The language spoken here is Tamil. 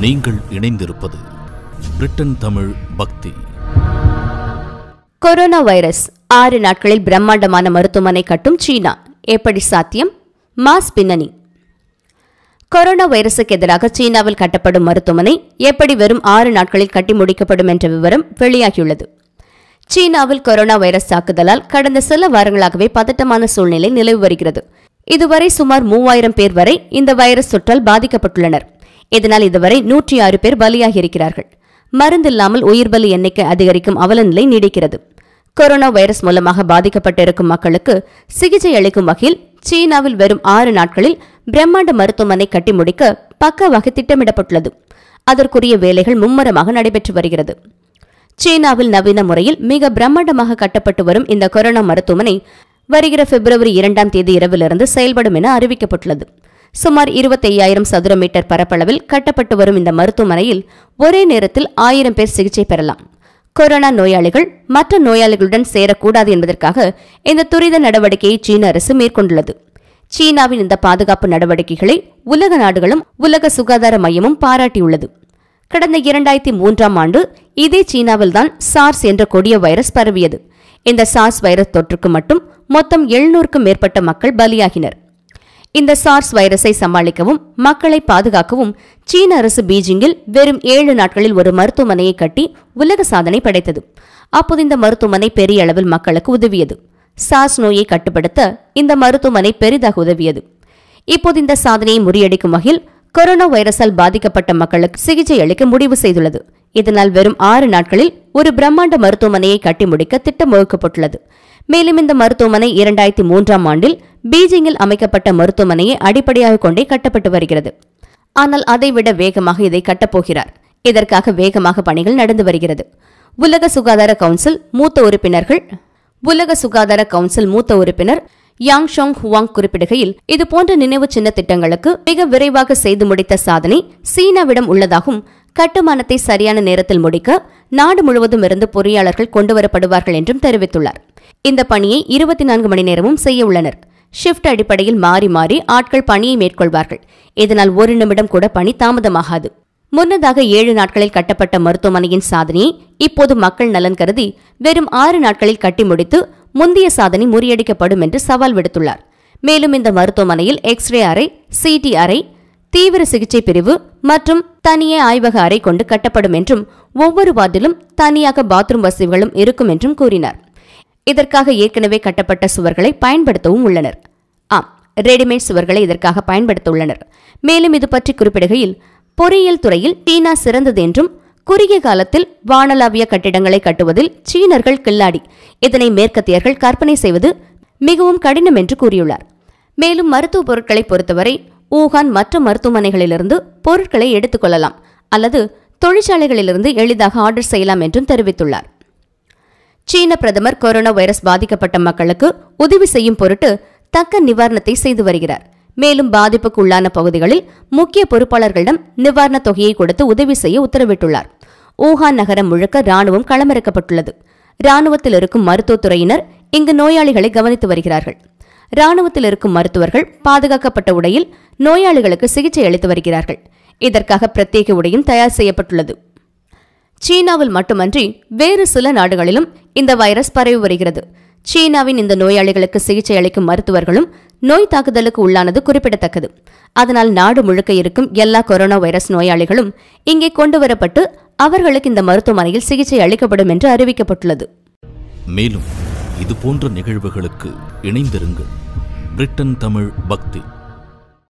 நீங்கள் இணைந்திருப்பது பிரிட்டன் தமிழ் பக்தி. Corona virus. ஆறு நாட்களில் பிரம்மாண்டமான மருத்துவமனை கட்டும் சீனா. எப்படி சாத்தியம்? மாஸ் பின்னணி. கொரோனா வைரசுக்கு எதிராக சீனாவில் கட்டப்படும் மருத்துவமனை எப்படி வெறும் ஆறு நாட்களில் கட்டி முடிக்கப்படும் என்ற விவரம் வெளியாகியுள்ளது. சீனாவில் கொரோனா வைரஸ் தாக்குதலால் கடந்த சில வாரங்களாகவே பதட்டமான சூழ்நிலை நிலவி வருகிறது. இதுவரை சுமார் மூவாயிரம் பேர் வரை இந்த வைரஸ் தொற்றால் பாதிக்கப்பட்டுள்ளனர். இதனால் இதுவரை நூற்றி ஆறு பேர் பலியாகியிருக்கிறார்கள். மருந்தில்லாமல் உயிர் பலி எண்ணிக்கை அதிகரிக்கும் அவலநிலை நீடிக்கிறது. கொரோனா வைரஸ் மூலமாக பாதிக்கப்பட்டிருக்கும் மக்களுக்கு சிகிச்சை அளிக்கும் வகையில் சீனாவில் வெறும் ஆறு நாட்களில் பிரம்மாண்ட மருத்துவமனை கட்டி முடிக்க பக்கவாக திட்டமிடப்பட்டுள்ளது. அதற்குரிய வேலைகள் மும்முரமாக நடைபெற்று வருகிறது. சீனாவில் நவீன முறையில் மிக பிரம்மாண்டமாக கட்டப்பட்டு வரும் இந்த கொரோனா மருத்துவமனை வருகிற பிப்ரவரி இரண்டாம் தேதி இரவிலிருந்து செயல்படும் என அறிவிக்கப்பட்டுள்ளது. சுமார் இருபத்தையாயிரம் சதுர மீட்டர் பரப்பளவில் கட்டப்பட்டு வரும் இந்த மருத்துவமனையில் ஒரே நேரத்தில் ஆயிரம் பேர் சிகிச்சை பெறலாம். கொரோனா நோயாளிகள் மற்ற நோயாளிகளுடன் சேரக்கூடாது என்பதற்காக இந்த துரித நடவடிக்கையை சீன அரசு மேற்கொண்டுள்ளது. சீனாவின் இந்த பாதுகாப்பு நடவடிக்கைகளை உலக நாடுகளும் உலக சுகாதார மையமும் பாராட்டியுள்ளது. கடந்த இரண்டாயிரத்தி மூன்றாம் ஆண்டு இதே சீனாவில்தான் சார்ஸ் என்ற கொடிய வைரஸ் பரவியது. இந்த சார்ஸ் வைரஸ் தொற்றுக்கு மட்டும் மொத்தம் எழுநூறுக்கும் மேற்பட்ட மக்கள் பலியாகினர். இந்த சார்ஸ் வைரஸை சமாளிக்கவும் மக்களை பாதுகாக்கவும் சீன அரசு பீஜிங்கில் வெறும் ஏழு நாட்களில் ஒரு மருத்துவமனையை கட்டி உலக சாதனை படைத்தது. அப்போது இந்த மருத்துவமனை பெரிய அளவில் மக்களுக்கு உதவியது. சார்ஸ் நோயை கட்டுப்படுத்த இந்த மருத்துவமனை பெரிதாக உதவியது. இப்போது இந்த சாதனையை முறியடிக்கும் வகையில் கொரோனா வைரஸால் பாதிக்கப்பட்ட மக்களுக்கு சிகிச்சை அளிக்க முடிவு செய்துள்ளது. இதனால் வெறும் ஆறு நாட்களில் ஒரு பிரம்மாண்ட மருத்துவமனையை கட்டி முடிக்க திட்டம் வகுக்கப்பட்டுள்ளது. மேலும் இந்த மருத்துவமனை இரண்டாயிரத்தி மூன்றாம் ஆண்டில் பீஜிங்கில் அமைக்கப்பட்ட மருத்துவமனையை அடிப்படையாக கொண்டே கட்டப்பட்டு வருகிறது. ஆனால் அதைவிட வேகமாக இதை கட்டப்போகிறார் இதற்காக வேகமாக பணிகள் நடந்து வருகிறது. உலக சுகாதார கவுன்சில் மூத்த உறுப்பினர்கள் உலக சுகாதார கவுன்சில் மூத்த உறுப்பினர் யாங் ஷோங் ஹுவாங் குறிப்பிடுகையில் இதுபோன்ற நினைவு சின்ன திட்டங்களுக்கு மிக விரைவாக செய்து முடித்த சாதனை சீனாவிடம் உள்ளதாகவும் கட்டுமானத்தை சரியான நேரத்தில் முடிக்க நாடு முழுவதும் இருந்து பொறியாளர்கள் கொண்டுவரப்படுவார்கள் என்றும் தெரிவித்துள்ளார். இந்த பணியை இருபத்தி நான்கு மணி நேரமும் செய்ய உள்ளனர். ஷிப்ட் அடிப்படையில் மாறி மாறி ஆட்கள் பணியை மேற்கொள்வார்கள். இதனால் ஒரு நிமிடம் கூட பணி தாமதமாகாது. முன்னதாக ஏழு நாட்களில் கட்டப்பட்ட மருத்துவமனையின் சாதனையை இப்போது மக்கள் நலன் கருதி வெறும் ஆறு நாட்களில் கட்டி முடித்து முந்தைய சாதனை முறியடிக்கப்படும் என்று சவால் விடுத்துள்ளார். மேலும் இந்த மருத்துவமனையில் எக்ஸ்ரே அறை சிடி அறை தீவிர சிகிச்சை பிரிவு மற்றும் தனியே ஆய்வக அறை கொண்டு கட்டப்படும் என்றும் ஒவ்வொரு வார்டிலும் தனியாக பாத்ரூம் வசதிகளும் இருக்கும் என்றும் கூறினார். இதற்காக ஏற்கனவே கட்டப்பட்ட சுவர்களை பயன்படுத்தவும் உள்ளனர். ஆம் ரெடிமேட் சுவர்களை இதற்காக பயன்படுத்த உள்ளனர் மேலும் இது பற்றி குறிப்பிடுகையில் பொறியியல் துறையில் சீனா சிறந்தது என்றும் குறுகிய காலத்தில் வானளாவிய கட்டிடங்களை கட்டுவதில் சீனர்கள் கில்லாடி இதனை மேற்கத்தியர்கள் கற்பனை செய்வது மிகவும் கடினம் என்று கூறியுள்ளார். மேலும் மருத்துவ பொருட்களை பொறுத்தவரை ஊகான் மற்ற மருத்துவமனைகளிலிருந்து பொருட்களை எடுத்துக்கொள்ளலாம் அல்லது தொழிற்சாலைகளிலிருந்து எளிதாக ஆர்டர் செய்யலாம் என்றும் தெரிவித்துள்ளார். சீன பிரதமர் கொரோனா வைரஸ் பாதிக்கப்பட்ட மக்களுக்கு உதவி செய்யும் பொருட்டு தக்க நிவாரணத்தை செய்து வருகிறார். மேலும் பாதிப்புக்கு உள்ளான பகுதிகளில் முக்கிய பொறுப்பாளர்களிடம் நிவாரணத் தொகையை கொடுத்து உதவி செய்ய உத்தரவிட்டுள்ளார். ஊகான் நகரம் முழுக்க ராணுவம் களமிறக்கப்பட்டுள்ளது. ராணுவத்தில் இருக்கும் மருத்துவத்துறையினர் இங்கு நோயாளிகளை கவனித்து வருகிறார்கள். ராணுவத்தில் இருக்கும் மருத்துவர்கள் பாதுகாக்கப்பட்ட உடையில் நோயாளிகளுக்கு சிகிச்சை அளித்து வருகிறார்கள். இதற்காக பிரத்யேக உடையும் தயார் செய்யப்பட்டுள்ளது. சீனாவில் மட்டுமன்றி வேறு சில நாடுகளிலும் இந்த வைரஸ் பரவி வருகிறது. சீனாவின் இந்த நோயாளிகளுக்கு சிகிச்சை அளிக்கும் மருத்துவர்களும் நோய் தாக்குதலுக்கு உள்ளானது குறிப்பிடத்தக்கது. அதனால் நாடு முழுக்க இருக்கும் எல்லா கொரோனா வைரஸ் நோயாளிகளும் இங்கே கொண்டு வரப்பட்டு அவர்களுக்கு இந்த மருத்துவமனையில் சிகிச்சை அளிக்கப்படும் என்று அறிவிக்கப்பட்டுள்ளது. மேலும் இதுபோன்ற நிகழ்வுகளுக்கு இணைந்திருங்கள். பிரிட்டன் தமிழ் பக்தி.